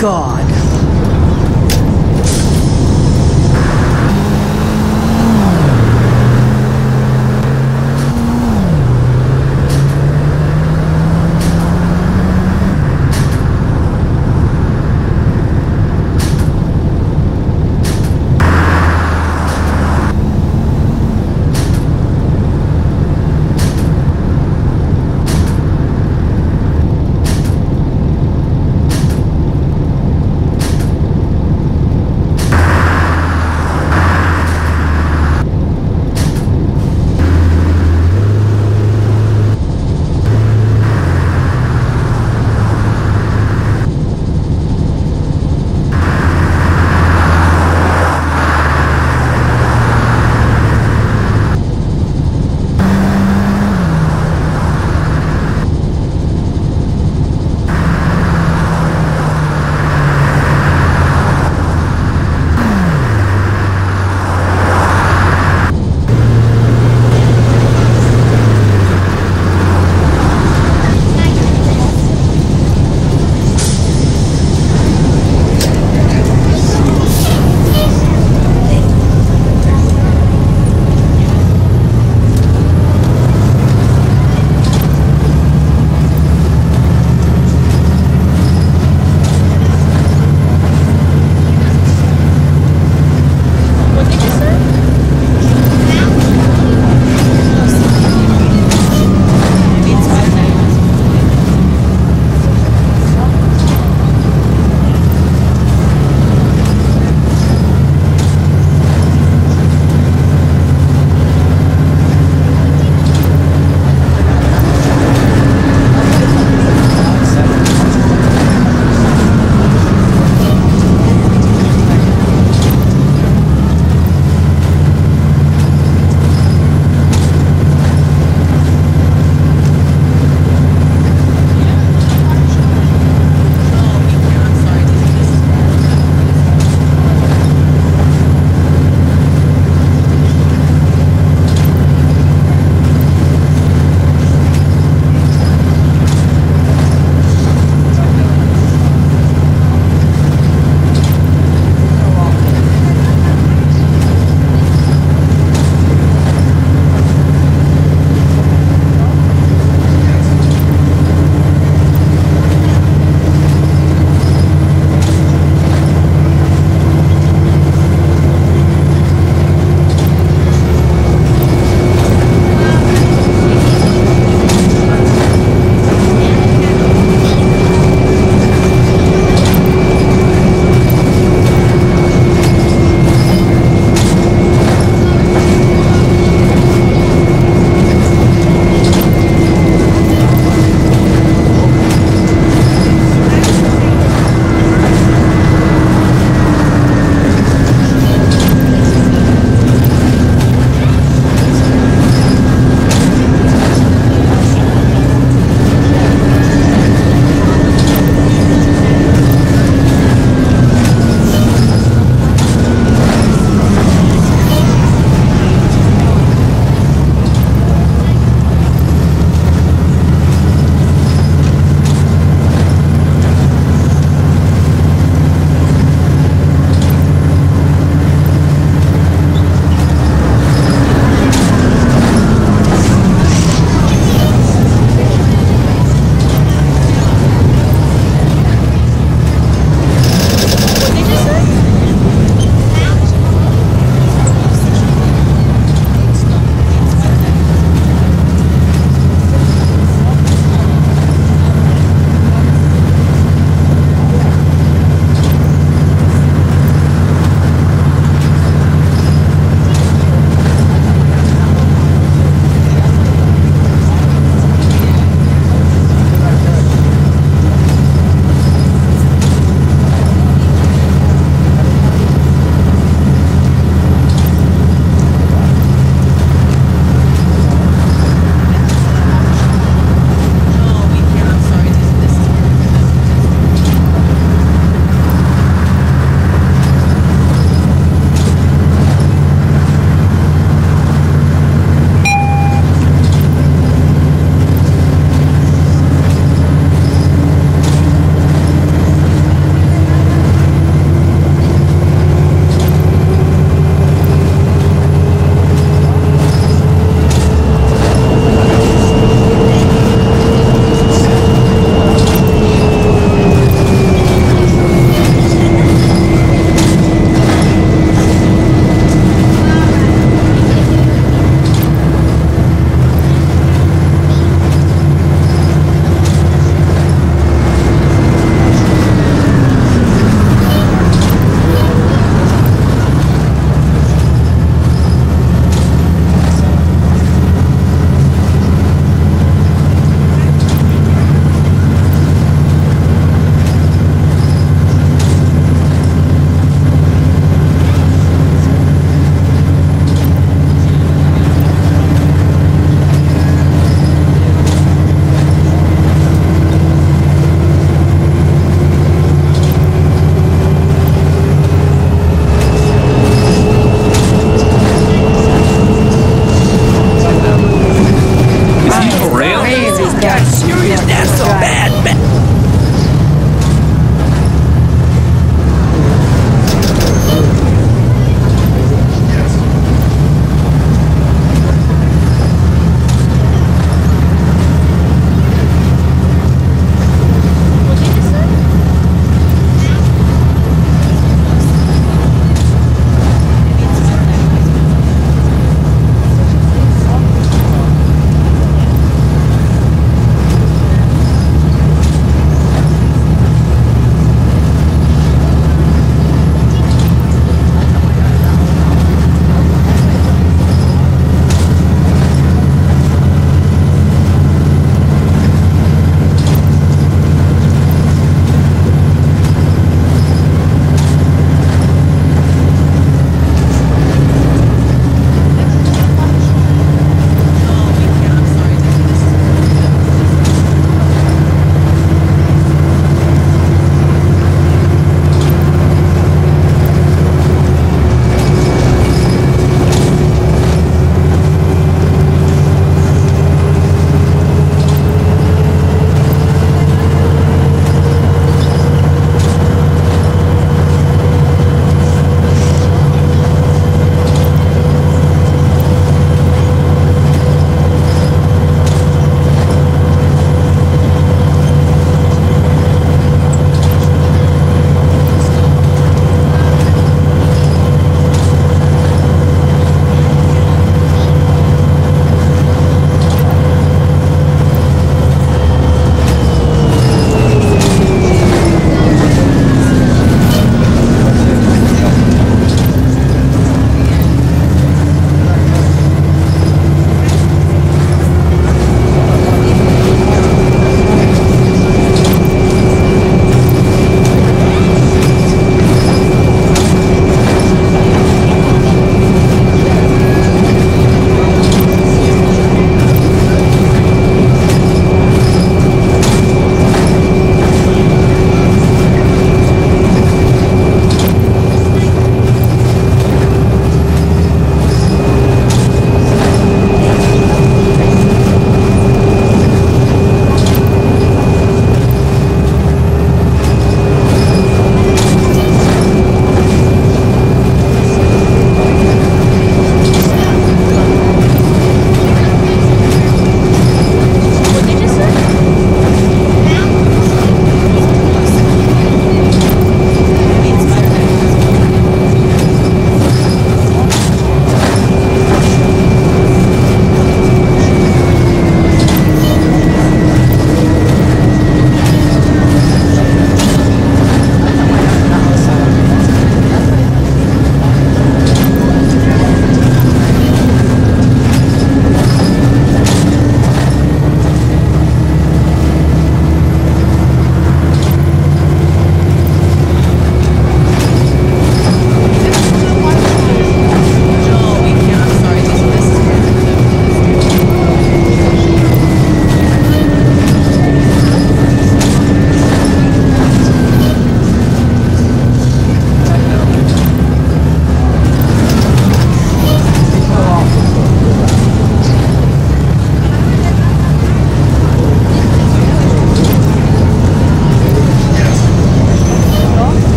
God.